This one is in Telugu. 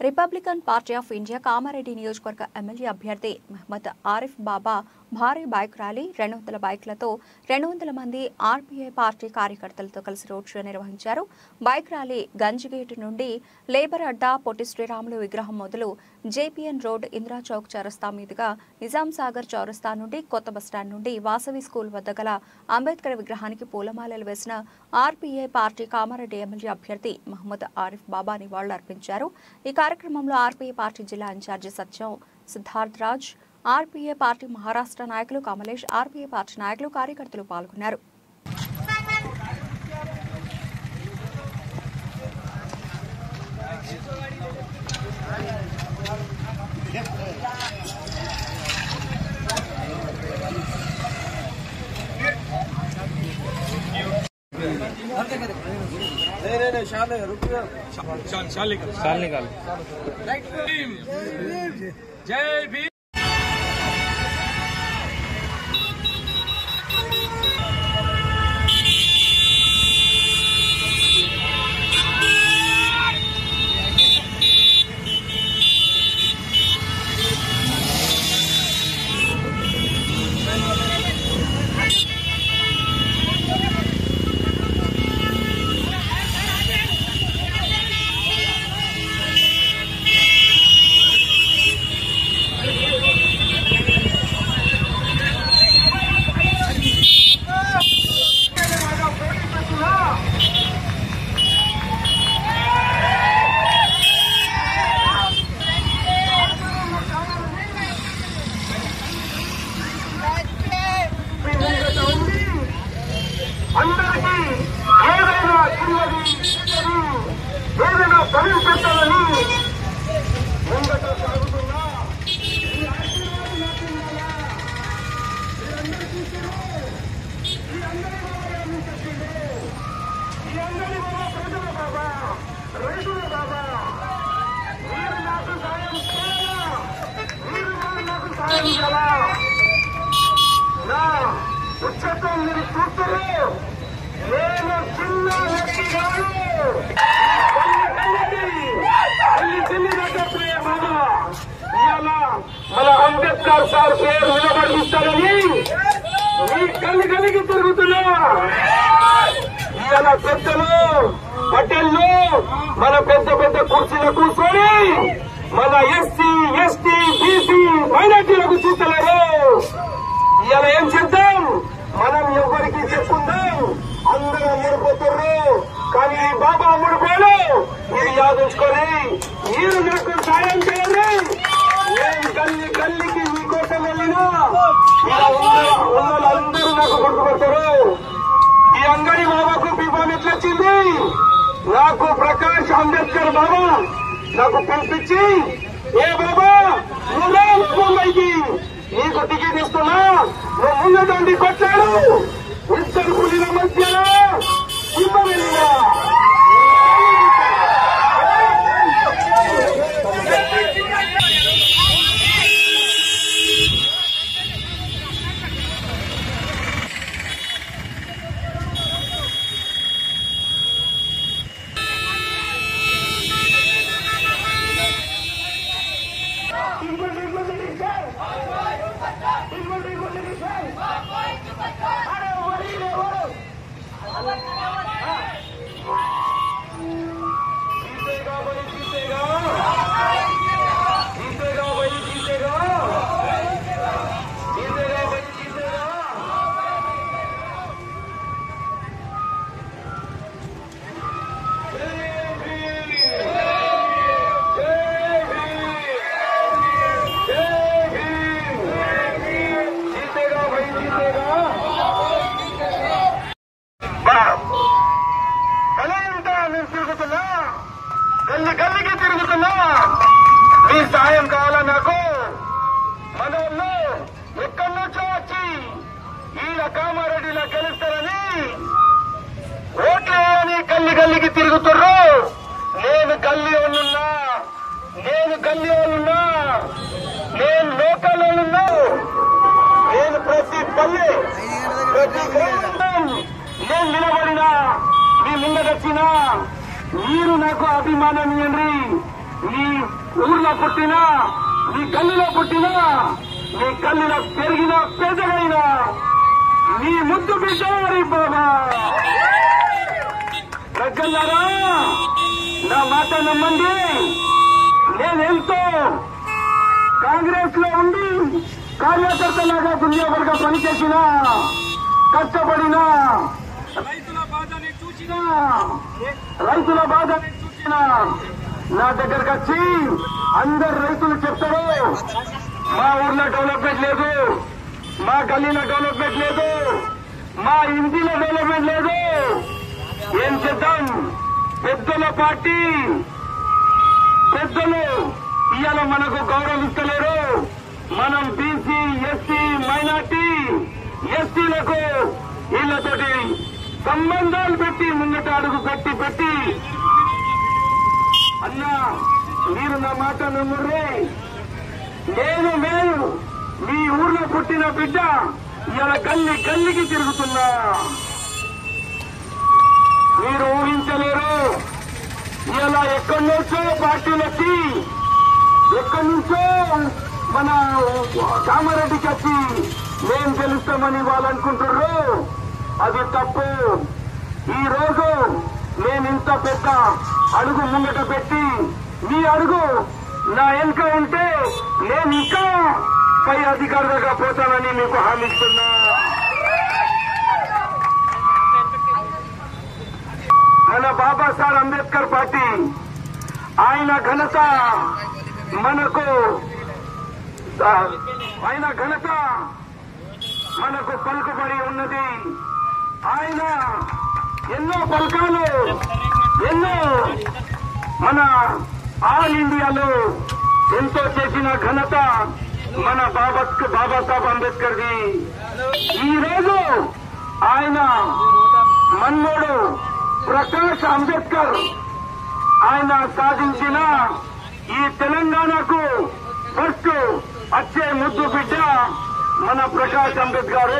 Republican party of India Kamareddy నియోజకవర్గ ఎమ్మెల్యే అభ్యర్థి మహమ్మద్ ఆరిఫ్ బాబా భారీ బైక్ ర్యాలీ రెండు వందల బైక్లతో రెండు వందల మంది ఆర్పీఐ పార్టీ కార్యకర్తలతో కలిసి రోడ్ షో నిర్వహించారు. బైక్ ర్యాలీ గంజిగేట్ నుండి లేబర్ అడ్డా పొట్టి శ్రీరాములు విగ్రహం మొదలు జేపీఎన్ రోడ్ ఇందిరా చౌక్ చౌరస్తా మీదుగా నిజాం సాగర్ చౌరస్తా నుండి కొత్త బస్టాండ్ నుండి వాసవి స్కూల్ వద్ద గల అంబేద్కర్ విగ్రహానికి పూలమాలలు వేసిన ఆర్పీఐ పార్టీ కామారెడ్డి ఎమ్మెల్యే అభ్యర్థి మహమ్మద్ ఆరిఫ్ బాబా నివాళులు అర్పించారు ఈ కార్యక్రమంలో ఆర్పీఐ పార్టీ జిల్లా incharge Satyam Siddharth Raj RPI party Maharashtra నాయకులు కమలేష్ ఆర్పీఐ పార్టీ నాయకులు కార్యకర్తలు పాల్గొన్నారు साल निकाल जय भीम అందరి బాబా ప్రజల బాబా రైతుల బాబా మీరు నాకు సాయం చేయాలా మీరు నాకు సాయం చేయాలా నా ఉచ్చత్వం మీరు చూస్తారు నేను చిన్న వ్యక్తి కాదు అల్లి చిన్ని దగ్గర బాబా ఇవాళ మన అంబేద్కర్ సార్ పేరు నిలబడిస్తారని మీ కళ్ళు కలిగి తిరుగుతున్నా. ఇవాళ పెద్దలు పటేళ్ళు మన పెద్ద పెద్ద కుర్చీలో కూర్చొని మన ఎస్సీ ఎస్టీ బీసీ మైనార్టీలకు చూస్తలేరు ఇవాళ ఏం చేద్దాం? మనం ఎవరికి చెప్పుకుందాం? అందరూ అమ్ముడుపోతున్నారు కానీ ఈ బాబా అమ్ముడుపోలు మీరు యాదించుకొని మీరు నాకు సాయం చేయండి నేను గల్లి గల్లికి మీకోసం వెళ్ళినా ఇలా ఉన్న వాళ్ళందరూ నాకు గుర్తుపడతారు ఈ అంగడి బాబాకు బీఫామ్ ఎట్లా వచ్చింది నాకు ప్రకాష్ అంబేద్కర్ బాబా నాకు పిలిపించి ఏ బాబా నువ్వే ముంబైకి. నీకు టికెట్ ఇస్తున్నా నువ్వు ముందు కొట్టాడు. ఇద్దరు పులిల మధ్యలో ఇవ్వవెళ్ళినా కామారెడ్డిలో గెలుస్తారని ఓట్లు గల్లి గల్లికి తిరుగుతుర్రు. నేను గల్లి వాళ్ళున్నా నేను గల్లి వాళ్ళున్నా నేను లోకల్ వాళ్ళున్నా. నేను ప్రతి పల్లె ప్రతి గ్రామం నేను నిలబడినా మీ ముందకొచ్చినా మీరు నాకు అభిమానం ఇవ్వండి మీ ఊర్లో పుట్టినా మీ గల్లిలో పుట్టినా మీ గల్లిలో పెరిగిన పెద్దగా నీ ముద్దు బిడ్డ హరీఫ్ బాబా. ప్రజలారా నా మాట నమ్మండి. నేనెంతో కాంగ్రెస్లో ఉండి కార్యకర్తలాగా దుర్యోగంగా పనిచేసిన కష్టపడినా రైతుల బాధని చూసినా రైతుల బాధని చూసినా నా దగ్గరకు వచ్చి అందరు రైతులు చెప్తారు. మా ఊర్లో డెవలప్మెంట్ లేదు. మా గల్లీలో డెవలప్మెంట్ లేదు. మా ఇంటిలో డెవలప్మెంట్ లేదు. ఏం చేద్దాం? పెద్దల పార్టీ. పెద్దలు ఇవాళ మనకు గౌరవిస్తలేరు మనం బీసీ ఎస్సీ మైనార్టీ ఎస్టీలకు వీళ్ళతోటి సంబంధాలు పెట్టి ముంగట అడుగు పెట్టి పెట్టి అన్నా మీరు నా మాట నమ్ముర్రే. నేను నేను మీ ఊర్లో పుట్టిన బిడ్డ ఇవాళ గల్లి గల్లికి తిరుగుతున్నా. మీరు ఊహించలేరు. ఇలా ఎక్కడి నుంచో పార్టీలు వచ్చి ఎక్కడి నుంచో మన కామారెడ్డికి వచ్చి మేం గెలుస్తామని వాళ్ళు అనుకుంటున్నారు అది తప్పు. ఈ రోజు నేను ఇంత పెద్ద అడుగు ముంగట పెట్టి మీ అడుగు నా వెనుక ఉంటే నేను ఇంకా పై అధికారులుగా పోతానని మీకు హామీ ఇస్తున్నా. మన బాబాసాహెబ్ అంబేద్కర్ పార్టీ ఆయన ఘనత మనకు ఆయన ఘనత మనకు పలుకుబడి ఉన్నది. ఆయన ఎన్నో పలకాలు ఎన్నో మన ఆల్ ఇండియాలో ఎంతో చేసిన ఘనత మన బాబా బాబాసాహెబ్ అంబేద్కర్ ఈ రోజు ఆయన మన్మోడు ప్రకాష్ అంబేద్కర్ ఆయన సాధించిన ఈ తెలంగాణకు ఫస్ట్ వచ్చే ముద్దు బిడ్డ మన ప్రకాష్ అంబేద్కర్